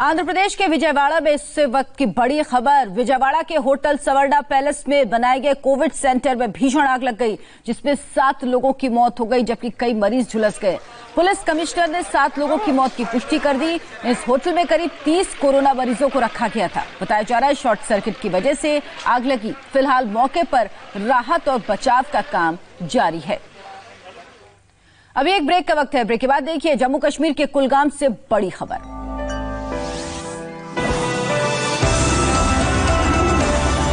आंध्र प्रदेश के विजयवाड़ा में इस वक्त की बड़ी खबर। विजयवाड़ा के होटल सवर्णा पैलेस में बनाए गए कोविड सेंटर में भीषण आग लग गई, जिसमें सात लोगों की मौत हो गई, जबकि कई मरीज़ झुलस गए। पुलिस कमिश्नर ने सात लोगों की मौत की पुष्टि कर दी। इस होटल में करीब तीस कोरोना मरीजों को रखा गया था। बताया जा रहा है, शॉर्ट सर्किट की वजह से आग लगी। फ़िलहाल मौके पर राहत और बचाव का काम जारी है। अभी एक ब्रेक का वक्त है। ब्रेक के बाद देखिए, जम्मू कश्मीर के कुलगाम से बड़ी खबर।